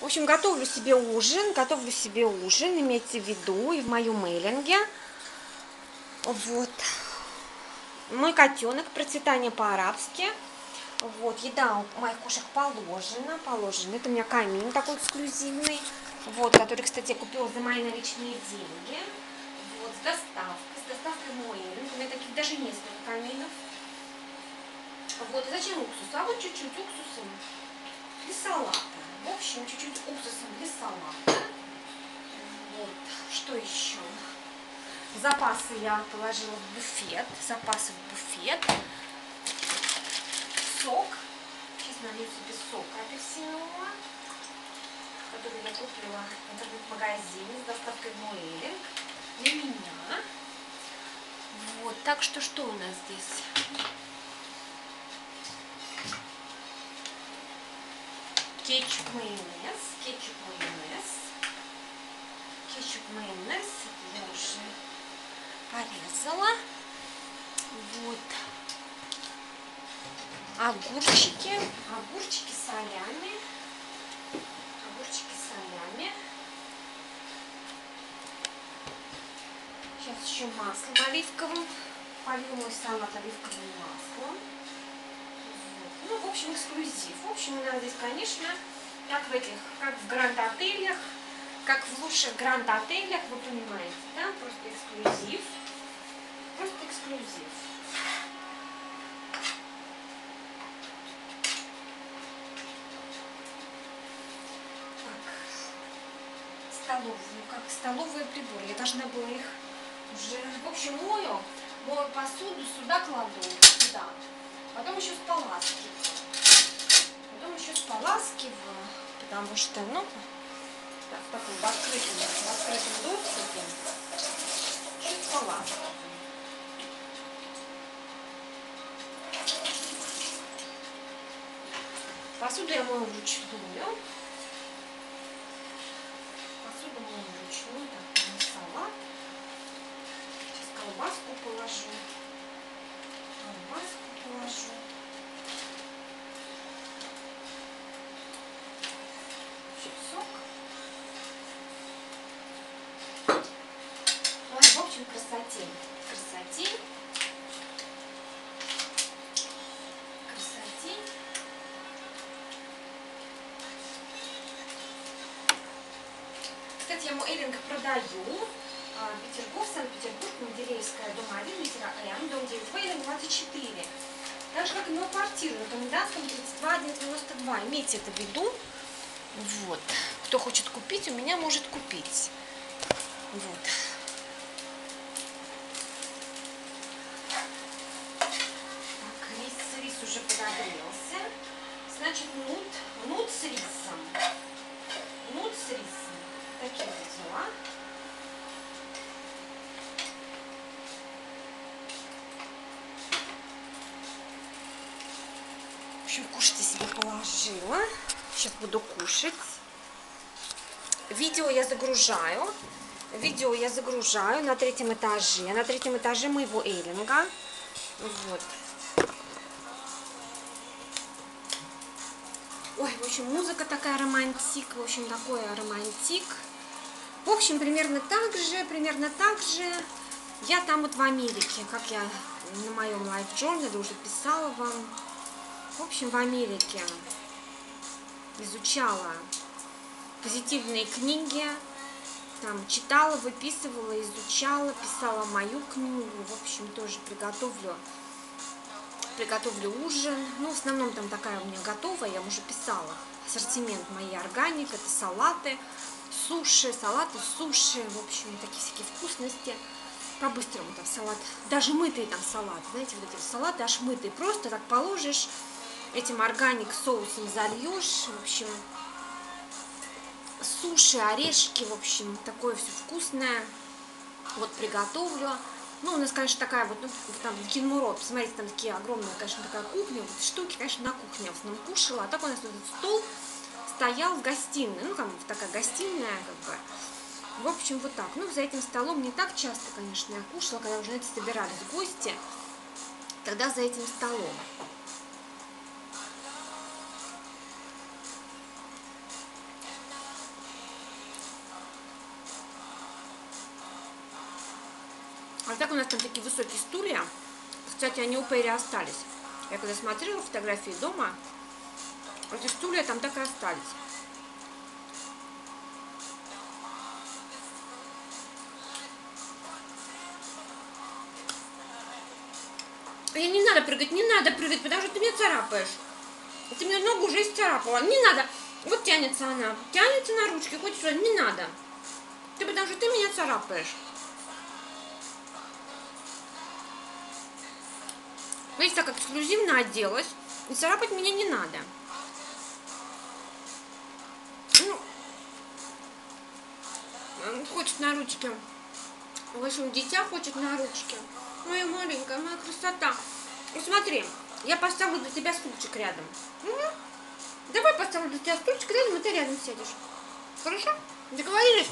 В общем, готовлю себе ужин, готовлю себе ужин, имейте в виду, и в моем мейлинге. Вот. Мой котенок, процветание по-арабски. Вот, еда у моих кошек положена, положена. Это у меня камин такой эксклюзивный. Вот, который, кстати, я купила за мои наличные деньги. Вот, с доставкой, с доставкой мой. У меня таких даже несколько каминов. Вот, и зачем уксус? А вот чуть-чуть уксусом для салата. В общем, чуть-чуть уксусом для салата. Вот, что еще? Запасы я положила в буфет. Запасы в буфет. Сок. Сейчас налью себе сок апельсинового, который я купила в интернет-магазине с доставкой Муэлинг. Для меня. Вот, так что что у нас здесь? Кетчуп майонез, кетчуп майонез, кетчуп майонез, я уже порезала. Вот. Огурчики, огурчики солями, огурчики солями. Сейчас еще маслом оливковым. Полью мой салат оливковым маслом. Ну, в общем, эксклюзив. В общем, у нас здесь, конечно, как в этих, как в гранд-отелях, как в лучших гранд-отелях, вы понимаете, да? Просто эксклюзив. Просто эксклюзив. Так. Столовую, как столовые приборы. Я должна была их уже, в общем, мою, мою посуду сюда кладу, сюда. Потом еще споласкиваю. Потом еще споласкиваю, потому что, ну, так, в таком в открытом, в открытом доступе. Чуть споласкиваю. Посуду я мою вручную. Посуду мою вручную. Так, на салат. Сейчас колбаску положу. Колбаску положу. Чуть сок. Ой, в общем, красоте. Красоте. Кстати, я Муэлинг продаю. А, Петербург, Санкт-Петербург, Менделеевская, дом 1, литера М, дом 9, Вейлинг 24. Так же, как и моя квартира на Комендантском 32-92. Имейте это в виду. Вот. Кто хочет купить, у меня может купить. Вот. Так, рис, рис уже подогрелся. Значит, нут, нут с рисом. Нут с рисом. Такие вот дела. Кушать я себе положила. Сейчас буду кушать. Видео я загружаю. Видео я загружаю на третьем этаже. На третьем этаже моего эйлинга. Вот. Ой, в общем, музыка такая романтик. В общем, такой романтик. В общем, примерно так же, примерно так же. Я там вот в Америке, как я на моем лайф-джорнале уже писала вам. В общем, в Америке изучала позитивные книги, там читала, выписывала, изучала, писала мою книгу. В общем, тоже приготовлю, приготовлю ужин. Ну, в основном там такая у меня готовая, я уже писала. Ассортимент моей органик, это салаты, суши, салаты, суши, в общем, такие всякие вкусности. По-быстрому там салат, даже мытый там салат, знаете, вот эти салаты аж мытые, просто так положишь, этим органик соусом зальешь, в общем, суши, орешки, в общем, такое все вкусное. Вот приготовлю. Ну, у нас, конечно, такая вот, ну, там, кинмурод, посмотрите, там такие огромные, конечно, такая кухня, вот штуки, конечно, на кухне в основном кушала. А так у нас этот стол стоял в гостиной, ну, там такая гостиная, как бы. В общем, вот так. Ну, за этим столом не так часто, конечно, я кушала, когда уже, знаете, собирались гости. Тогда за этим столом. Так у нас там такие высокие стулья. Кстати, они у Перри остались. Я когда смотрела фотографии дома, эти стулья там так и остались. И не надо прыгать, не надо прыгать, потому что ты меня царапаешь. Ты мне ногу уже исцарапала. Не надо. Вот тянется она. Тянется на ручке, хочешь. Не надо. Ты потому что ты меня царапаешь. Видите, так эксклюзивно оделась. И царапать меня не надо. Ну, хочет на ручке. В общем, дитя хочет на ручке. Моя маленькая, моя красота. Ну смотри, я поставлю для тебя стульчик рядом. Угу. Давай поставлю для тебя стульчик рядом, и ты рядом сядешь. Хорошо? Договорились?